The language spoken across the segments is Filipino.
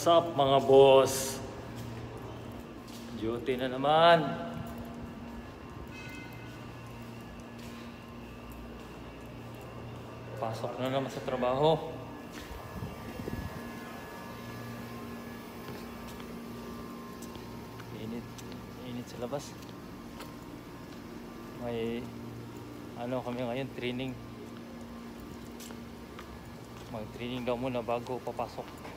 What's up mga boss? Duty na naman. Pasok na naman sa trabaho. Init. Init sa labas. May ano kami ngayon, training. Mag-training daw muna bago papasok.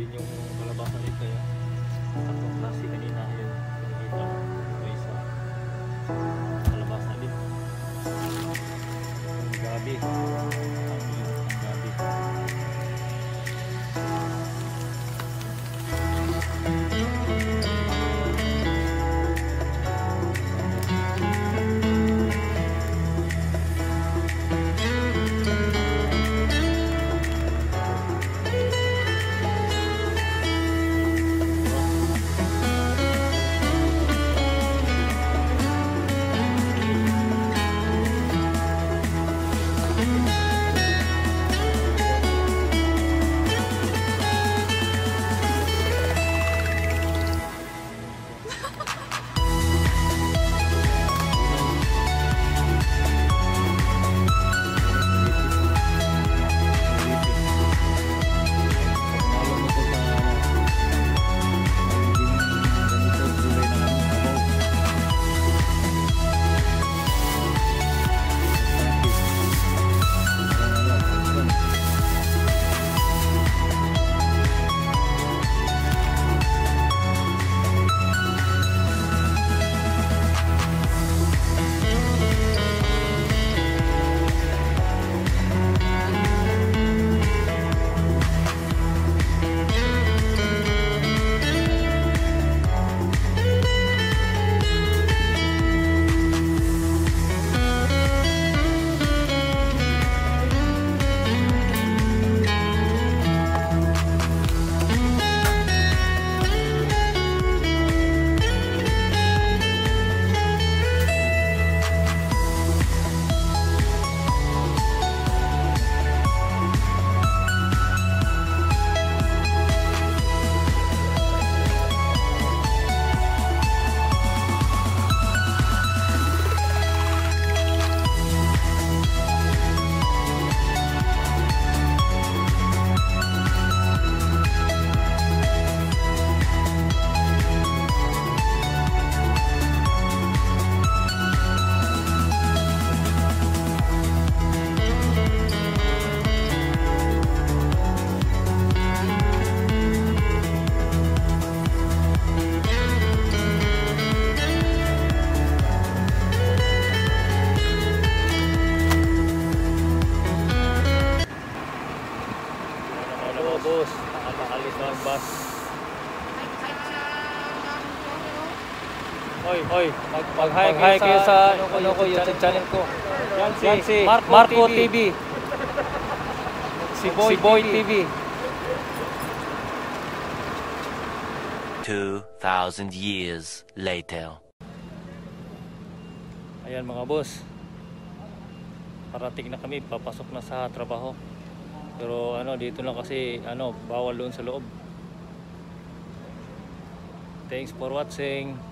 你。Hoy, hoy, mag mag-hi kayo, kayo sa ano ko YouTube channel ko. Yan si, Yan si Marco, Marco TV. Si Boy, si Boy TV. 2,000 years later. Ayan mga boss. Parating na kami, papasok na sa trabaho. Pero ano, dito lang kasi ano, bawal doon sa loob. Thanks for watching.